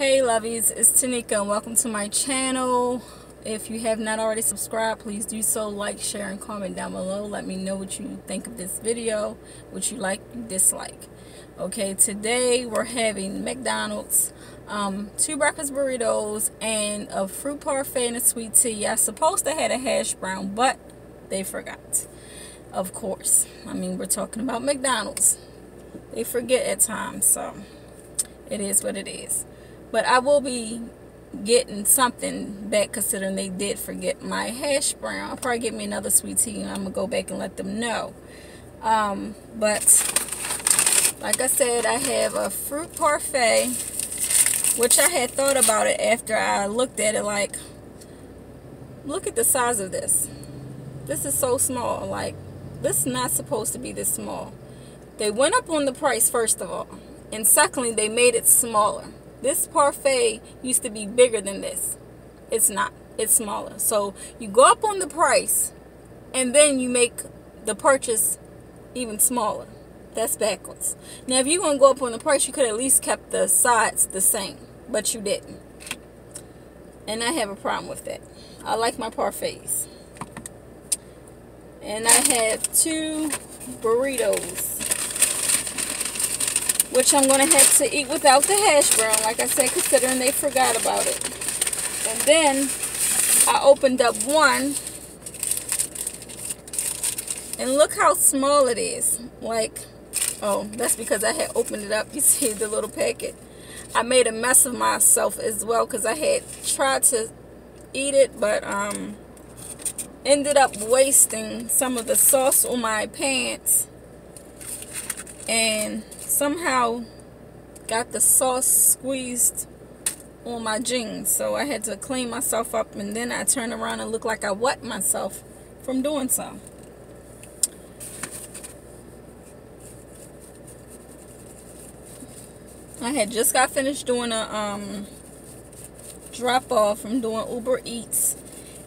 Hey lovies, it's Tanika and welcome to my channel. If you have not already subscribed, please do so. Like, share, and comment down below. Let me know what you think of this video, what you like, dislike. Okay, today we're having McDonald's, um, two breakfast burritos, and a fruit parfait and a sweet tea. I supposed to have a hash brown, but they forgot. Of course. I mean, we're talking about McDonald's. They forget at times, so it is what it is. But I will be getting something back considering they did forget my hash brown. I'll probably get me another sweet tea and I'm going to go back and let them know. Um, but like I said, I have a fruit parfait, which I had thought about it after I looked at it like, look at the size of this. This is so small. Like, this is not supposed to be this small. They went up on the price, first of all. And secondly, they made it smaller. This parfait used to be bigger than this. It's not. It's smaller. So you go up on the price and then you make the purchase even smaller. That's backwards. Now if you're going to go up on the price, you could at least kept the sides the same. But you didn't. And I have a problem with that. I like my parfaits. And I have two burritos which I'm going to have to eat without the hash brown, like I said, considering they forgot about it. And then I opened up one, and look how small it is. Like, oh, that's because I had opened it up. You see the little packet. I made a mess of myself as well because I had tried to eat it, but um, ended up wasting some of the sauce on my pants. Somehow got the sauce squeezed on my jeans. So I had to clean myself up and then I turned around and looked like I wet myself from doing so. I had just got finished doing a um, drop off from doing Uber Eats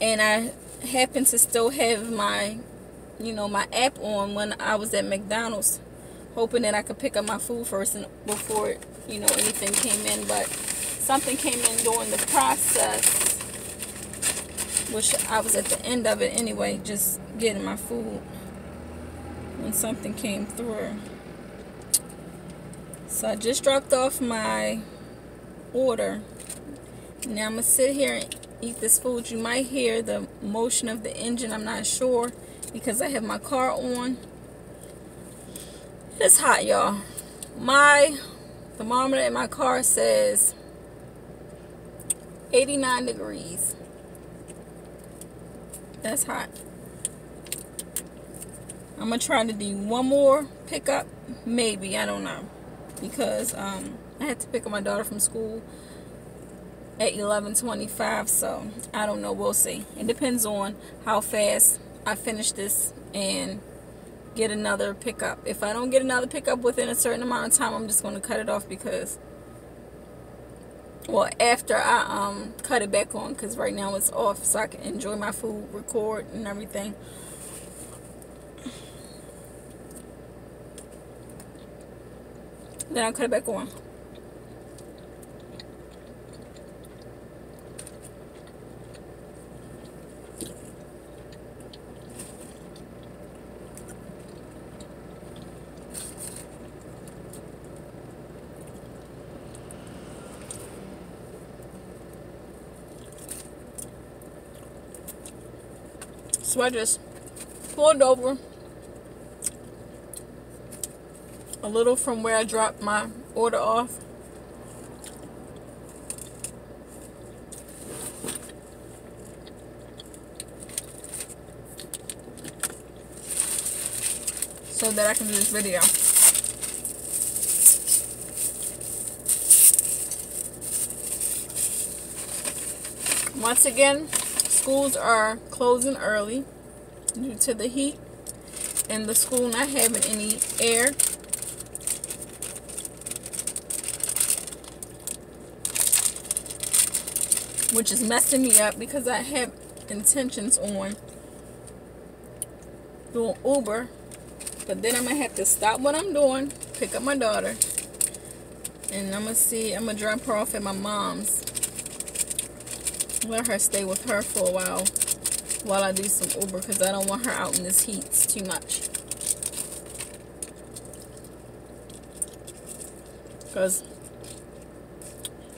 and I happened to still have my you know my app on when I was at McDonald's hoping that I could pick up my food first and before you know anything came in but something came in during the process which I was at the end of it anyway just getting my food when something came through. So I just dropped off my order. Now I'm gonna sit here and eat this food. You might hear the motion of the engine I'm not sure because I have my car on it's hot, y'all. My thermometer in my car says 89 degrees. That's hot. I'm gonna try to do one more pickup, maybe I don't know, because um, I had to pick up my daughter from school at 11:25. So I don't know. We'll see. It depends on how fast I finish this and get another pickup. If I don't get another pickup within a certain amount of time, I'm just going to cut it off because, well, after I um cut it back on because right now it's off so I can enjoy my food, record, and everything. Then I'll cut it back on. So I just pulled over a little from where I dropped my order off. So that I can do this video. Once again, schools are closing early due to the heat and the school not having any air. Which is messing me up because I have intentions on doing Uber. But then I'm going to have to stop what I'm doing, pick up my daughter, And I'm going to see, I'm going to drop her off at my mom's. Let her stay with her for a while while I do some Uber because I don't want her out in this heat too much. Because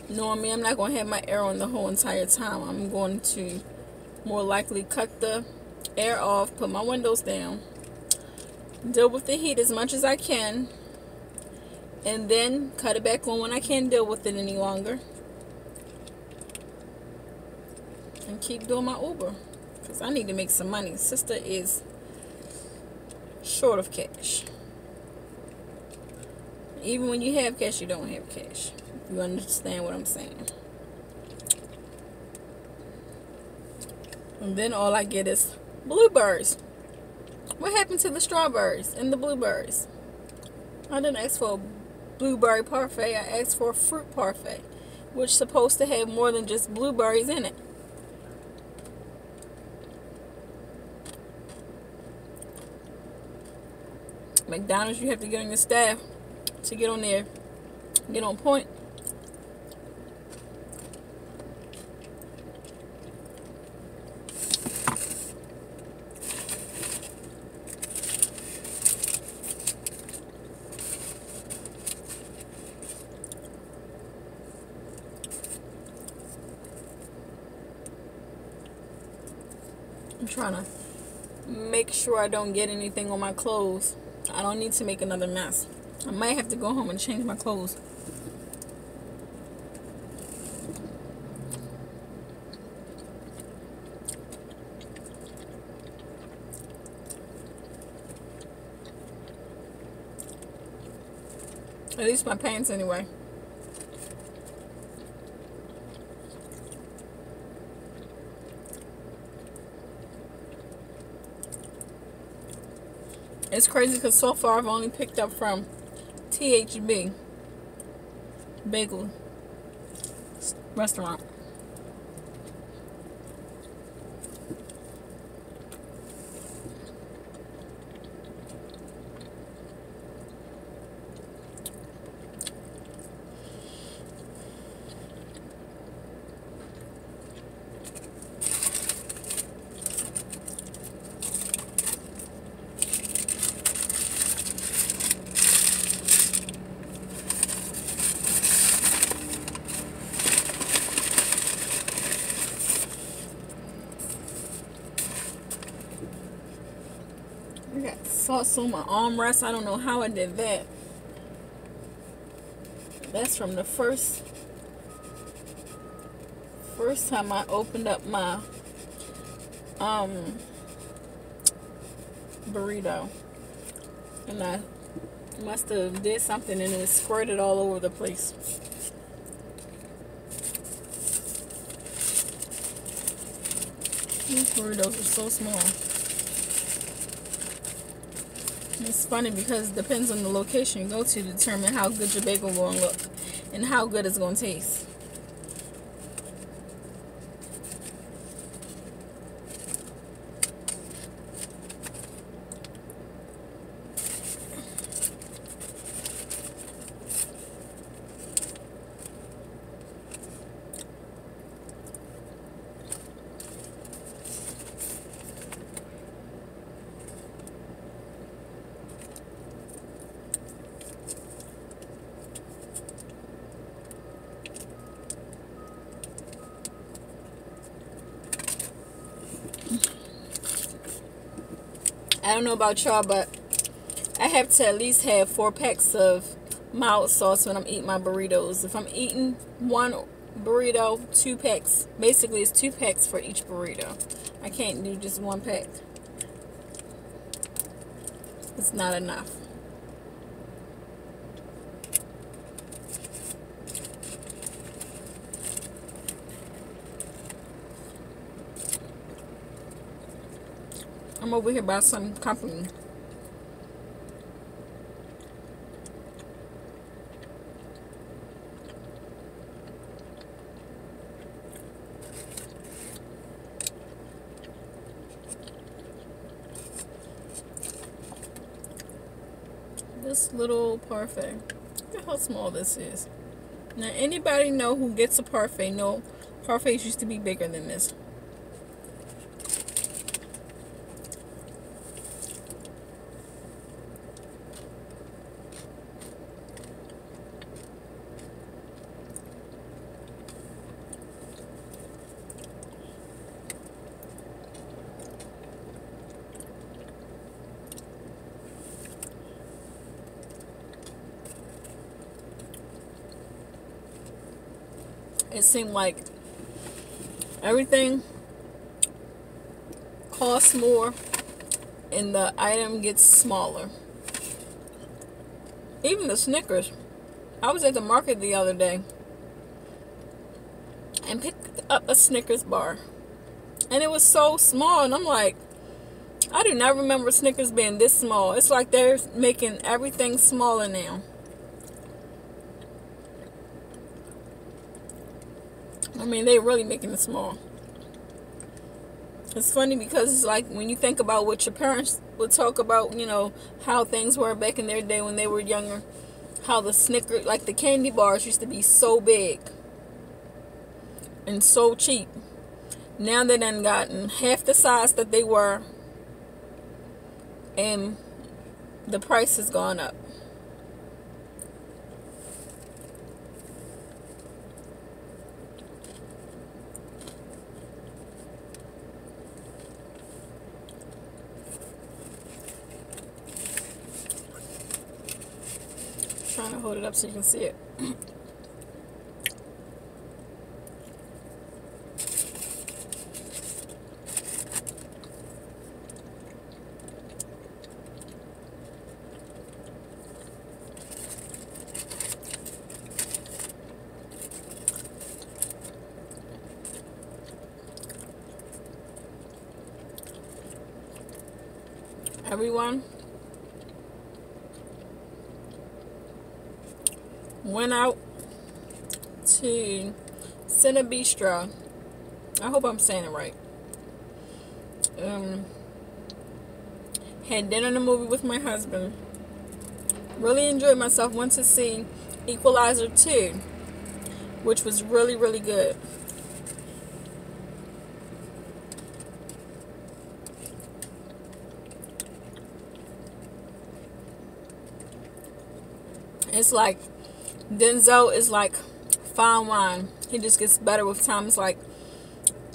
me, I'm not going to have my air on the whole entire time. I'm going to more likely cut the air off, put my windows down, deal with the heat as much as I can, and then cut it back on when I can't deal with it any longer. And keep doing my Uber. Because I need to make some money. Sister is short of cash. Even when you have cash, you don't have cash. You understand what I'm saying? And then all I get is blueberries. What happened to the strawberries and the blueberries? I didn't ask for a blueberry parfait. I asked for a fruit parfait, which is supposed to have more than just blueberries in it. McDonald's, you have to get on your staff to get on there, get on point. I'm trying to make sure I don't get anything on my clothes. I don't need to make another mess. I might have to go home and change my clothes. At least my pants anyway. It's crazy because so far I've only picked up from THB Bagel Restaurant. On my armrest. I don't know how I did that. That's from the first first time I opened up my um burrito. And I must have did something and it squirted all over the place. These burritos are so small. It's funny because it depends on the location you go to, to determine how good your bagel will look and how good it's going to taste. I don't know about y'all, but I have to at least have four packs of mild sauce when I'm eating my burritos. If I'm eating one burrito, two packs. Basically, it's two packs for each burrito. I can't do just one pack. It's not enough. I'm over here by some company. This little parfait. Look at how small this is. Now, anybody know who gets a parfait? No, parfaits used to be bigger than this. It seemed like everything costs more and the item gets smaller. Even the Snickers. I was at the market the other day and picked up a Snickers bar. And it was so small and I'm like I do not remember Snickers being this small. It's like they're making everything smaller now. I mean, they're really making it small. It's funny because it's like when you think about what your parents would talk about, you know, how things were back in their day when they were younger. How the Snicker, like the candy bars used to be so big and so cheap. Now they done gotten half the size that they were and the price has gone up. Trying to hold it up so you can see it. Everyone went out to Cine Bistro. I hope I'm saying it right. Um, had dinner in the movie with my husband. Really enjoyed myself. Went to see Equalizer 2, which was really, really good. It's like Denzel is like fine wine. He just gets better with time. It's like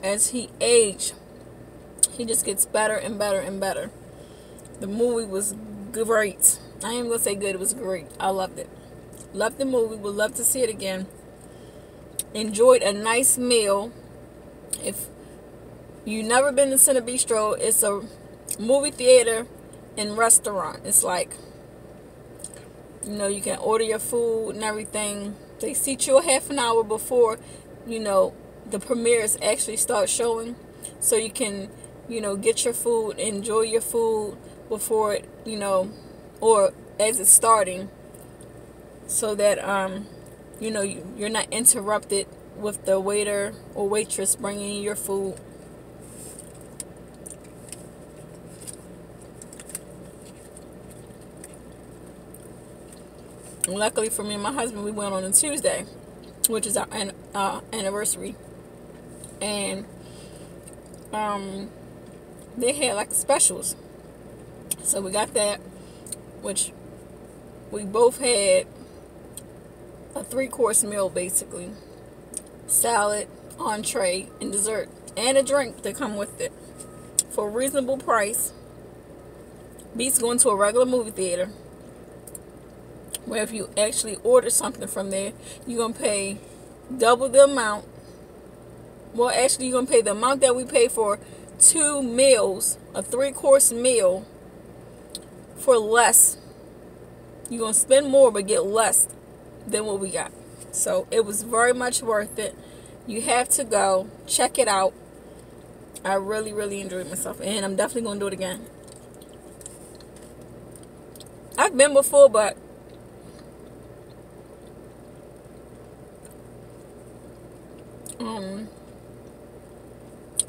as he aged, he just gets better and better and better. The movie was great. I ain't gonna say good, it was great. I loved it. Loved the movie, would love to see it again. Enjoyed a nice meal. If you've never been to Cine Bistro, it's a movie theater and restaurant. It's like you know, you can order your food and everything. They seat you a half an hour before, you know, the premieres actually start showing. So you can, you know, get your food, enjoy your food before it, you know, or as it's starting. So that, um, you know, you're not interrupted with the waiter or waitress bringing your food. Luckily for me and my husband, we went on a Tuesday, which is our uh, anniversary. And um, they had like specials. So we got that, which we both had a three course meal basically salad, entree, and dessert, and a drink to come with it for a reasonable price. Beats going to a regular movie theater where if you actually order something from there, you're going to pay double the amount. Well, actually, you're going to pay the amount that we pay for two meals, a three course meal, for less. You're going to spend more but get less than what we got. So it was very much worth it. You have to go check it out. I really, really enjoyed myself, and I'm definitely going to do it again. I've been before, but um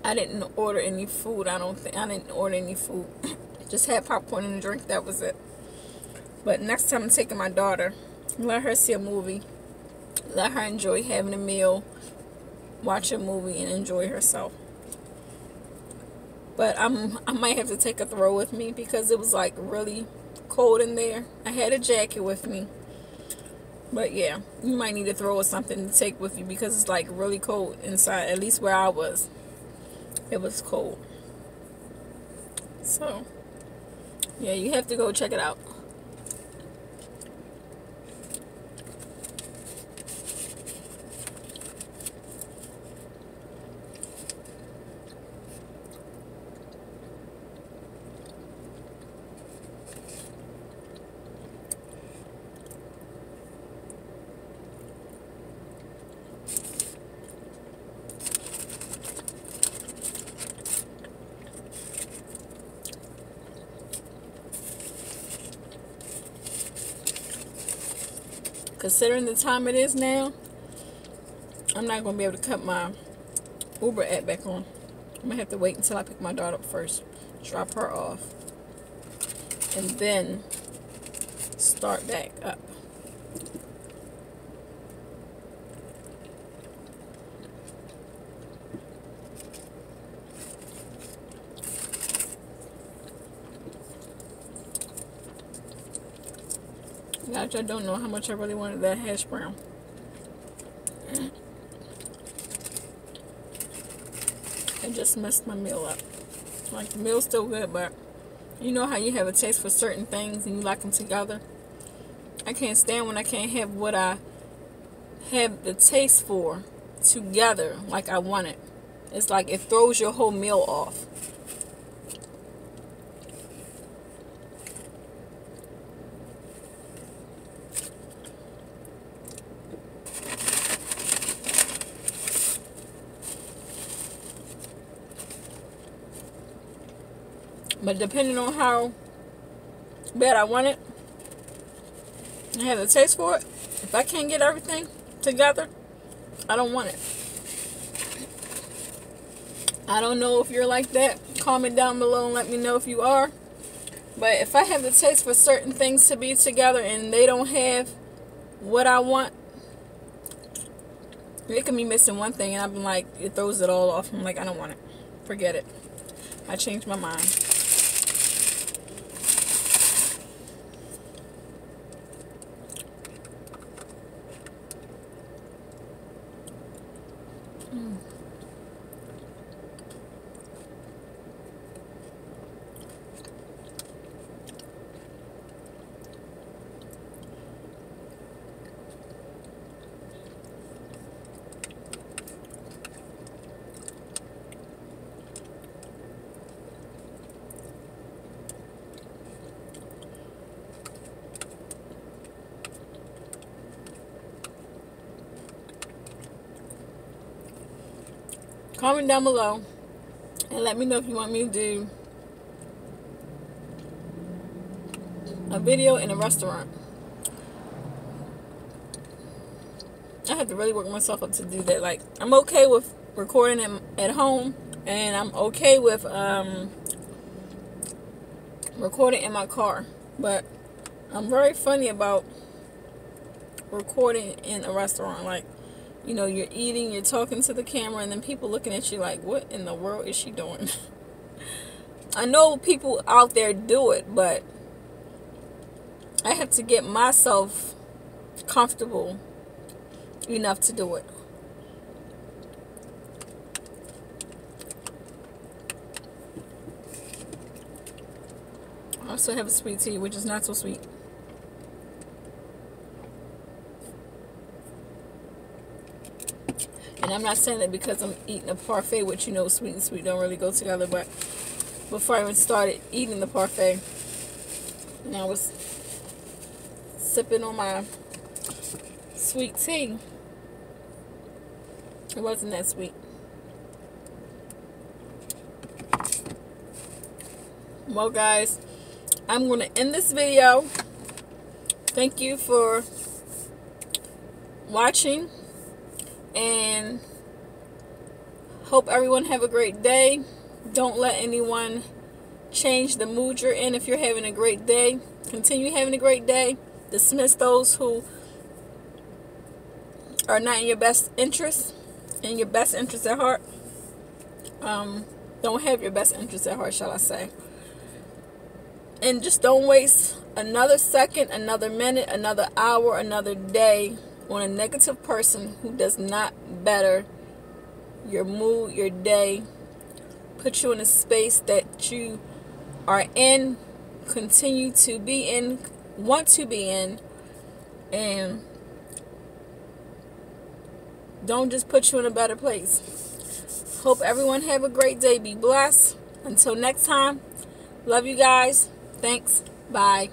I didn't order any food. I don't think I didn't order any food. Just had popcorn and a drink. That was it. But next time I'm taking my daughter, let her see a movie. let her enjoy having a meal, watch a movie, and enjoy herself. But I'm I might have to take a throw with me because it was like really cold in there. I had a jacket with me. But yeah, you might need to throw something to take with you because it's like really cold inside, at least where I was. It was cold. So, yeah, you have to go check it out. Considering the time it is now, I'm not going to be able to cut my Uber app back on. I'm going to have to wait until I pick my daughter up first, drop her off, and then start back up. I don't know how much I really wanted that hash brown. It just messed my meal up. Like, the meal's still good, but you know how you have a taste for certain things and you like them together? I can't stand when I can't have what I have the taste for together like I want it. It's like it throws your whole meal off. But depending on how bad I want it, I have the taste for it. If I can't get everything together, I don't want it. I don't know if you're like that. Comment down below and let me know if you are. But if I have the taste for certain things to be together and they don't have what I want, it can be missing one thing and I'm like, it throws it all off. I'm like, I don't want it. Forget it. I changed my mind. Comment down below and let me know if you want me to do a video in a restaurant. I have to really work myself up to do that. Like, I'm okay with recording at home, and I'm okay with um, recording in my car. But I'm very funny about recording in a restaurant. Like, you know, you're eating, you're talking to the camera, and then people looking at you like, what in the world is she doing? I know people out there do it, but I have to get myself comfortable enough to do it. I also have a sweet tea, which is not so sweet. I'm not saying that because I'm eating a parfait, which you know sweet and sweet don't really go together, but before I even started eating the parfait, and I was sipping on my sweet tea, it wasn't that sweet. Well, guys, I'm going to end this video. Thank you for watching and hope everyone have a great day. Don't let anyone change the mood you're in if you're having a great day. Continue having a great day. Dismiss those who are not in your best interest, in your best interest at heart, um, don't have your best interest at heart, shall I say. And just don't waste another second, another minute, another hour, another day on a negative person who does not better your mood, your day, put you in a space that you are in, continue to be in, want to be in, and don't just put you in a better place. Hope everyone have a great day. Be blessed. Until next time, love you guys. Thanks. Bye.